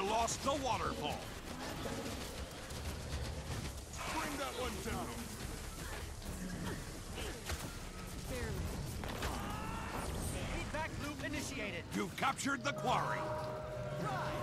lost the waterfall. Bring that one down. Feedback loop initiated. You've captured the quarry. I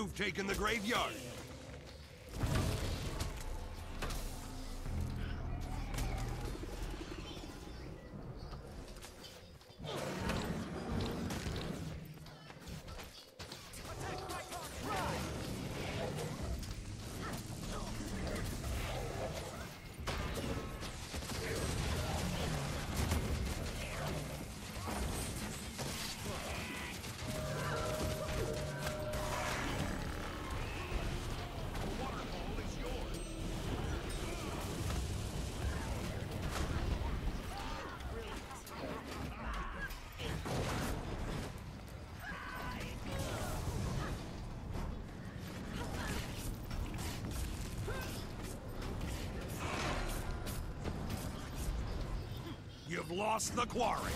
You've taken the graveyard. Lost the quarry.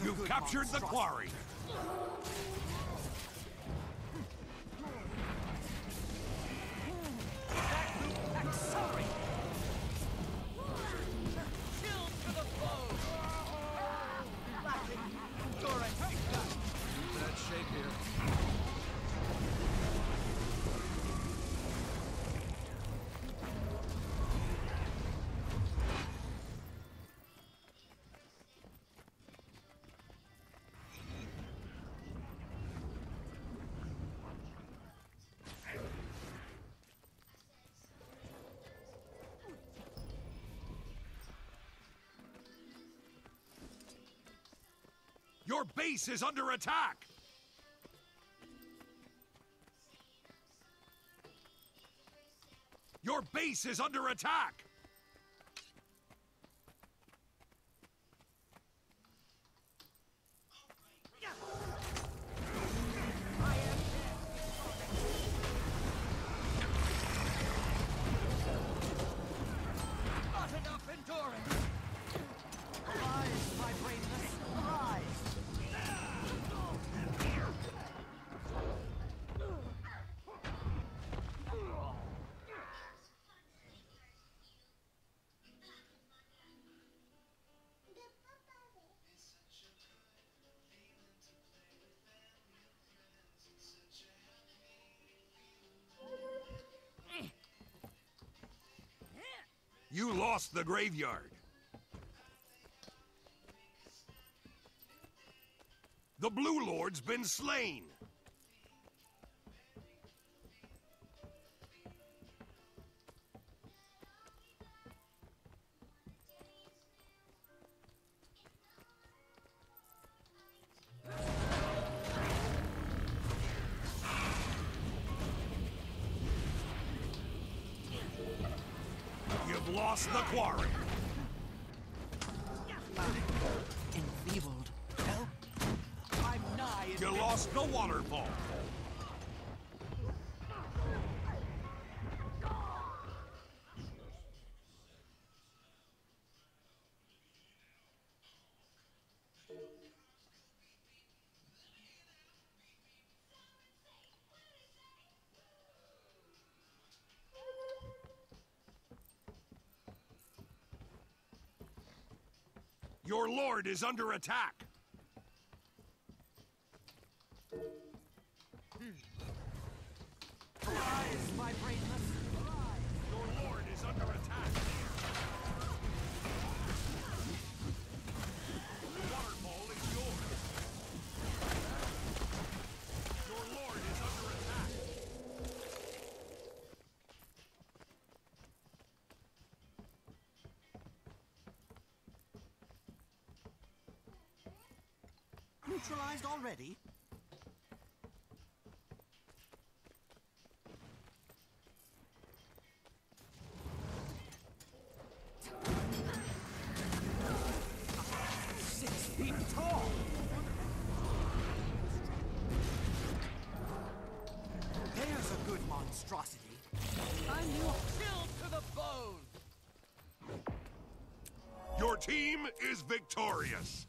You've captured the quarry. Your base is under attack. Your base is under attack. Lost the graveyard. The Blue Lord's been slain. Lost the quarry. Enfeebled. Help? I'm nigh. You lost the waterfall. Your lord is under attack. Neutralized already? Six feet tall! There's a good monstrosity. I'm your chilled to the bone! Your team is victorious.